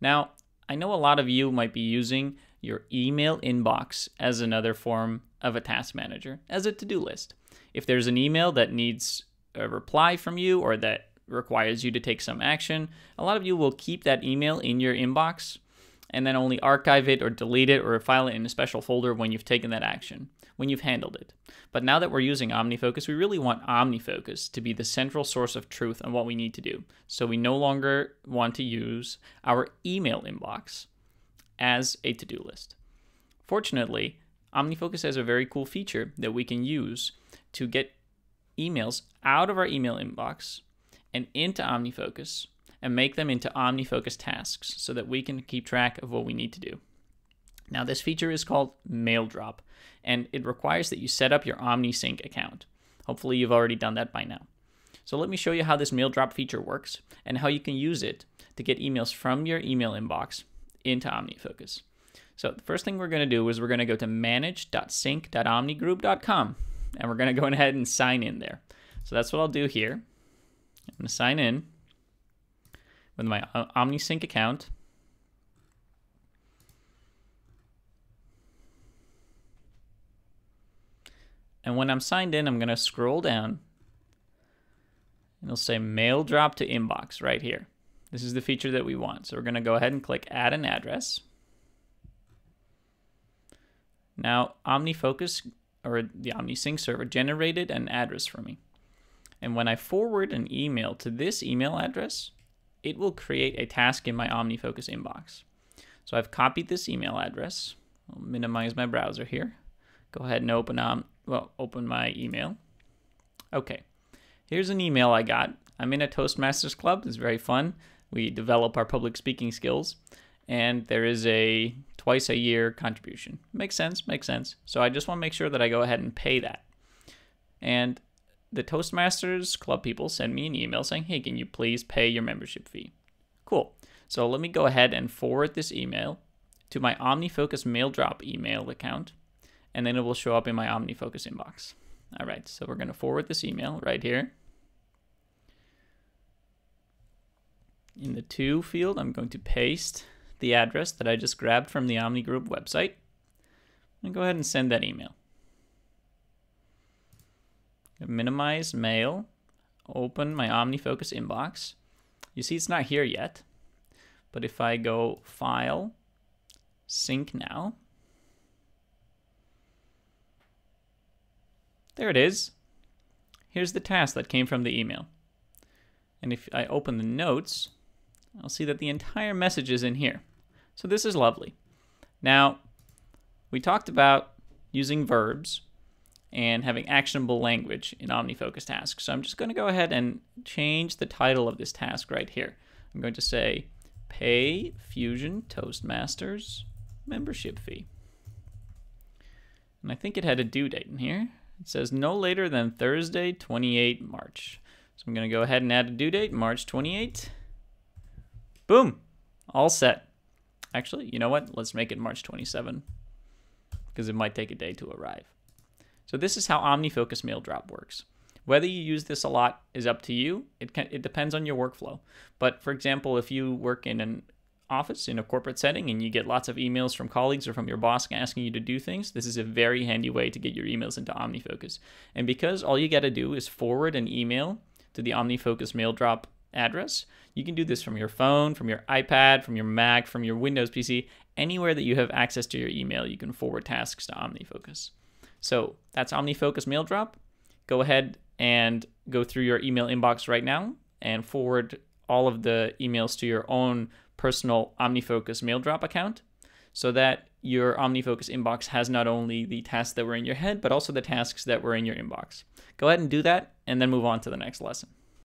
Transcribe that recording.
Now, I know a lot of you might be using your email inbox as another form of a task manager, as a to do list. If there's an email that needs a reply from you or that requires you to take some action, a lot of you will keep that email in your inbox and then only archive it or delete it or file it in a special folder when you've taken that action, when you've handled it. But now that we're using OmniFocus, we really want OmniFocus to be the central source of truth on what we need to do. So we no longer want to use our email inbox as a to do list. Fortunately, OmniFocus has a very cool feature that we can use to get emails out of our email inbox and into OmniFocus and make them into OmniFocus tasks so that we can keep track of what we need to do. Now, this feature is called Mail Drop, and it requires that you set up your OmniSync account. Hopefully, you've already done that by now. So, let me show you how this Mail Drop feature works and how you can use it to get emails from your email inbox into OmniFocus. So, the first thing we're going to do is we're going to go to manage.sync.omnigroup.com and we're going to go ahead and sign in there. So, that's what I'll do here. I'm going to sign in with my uh, OmniSync account. And when I'm signed in, I'm going to scroll down and it'll say mail drop to inbox right here. This is the feature that we want. So we're going to go ahead and click add an address. Now OmniFocus or the OmniSync server generated an address for me. And when I forward an email to this email address, it will create a task in my OmniFocus inbox. So I've copied this email address. I'll minimize my browser here. Go ahead and open um, well, open my email. Okay, here's an email I got. I'm in a Toastmasters club. It's very fun. We develop our public speaking skills, and there is a twice a year contribution. Makes sense, makes sense. So I just want to make sure that I go ahead and pay that. And the Toastmasters club people send me an email saying, hey, can you please pay your membership fee? Cool. So let me go ahead and forward this email to my OmniFocus mail drop email account, and then it will show up in my OmniFocus inbox. All right, so we're going to forward this email right here. In the to field, I'm going to paste the address that I just grabbed from the OmniGroup website and go ahead and send that email minimize mail, open my OmniFocus inbox. You see it's not here yet, but if I go File, Sync Now, there it is. Here's the task that came from the email. And if I open the notes, I'll see that the entire message is in here. So this is lovely. Now, we talked about using verbs and having actionable language in OmniFocus tasks. So I'm just going to go ahead and change the title of this task right here. I'm going to say pay Fusion Toastmasters membership fee. And I think it had a due date in here. It says no later than Thursday, 28 March. So I'm going to go ahead and add a due date, March 28. Boom, all set. Actually, you know what? Let's make it March 27 because it might take a day to arrive. So this is how OmniFocus Mail Drop works. Whether you use this a lot is up to you. It, can, it depends on your workflow. But for example, if you work in an office in a corporate setting and you get lots of emails from colleagues or from your boss asking you to do things, this is a very handy way to get your emails into OmniFocus. And because all you got to do is forward an email to the OmniFocus Mail Drop address, you can do this from your phone, from your iPad, from your Mac, from your Windows PC, anywhere that you have access to your email, you can forward tasks to OmniFocus. So that's OmniFocus Mail Drop. Go ahead and go through your email inbox right now and forward all of the emails to your own personal OmniFocus Mail Drop account so that your OmniFocus inbox has not only the tasks that were in your head, but also the tasks that were in your inbox. Go ahead and do that and then move on to the next lesson.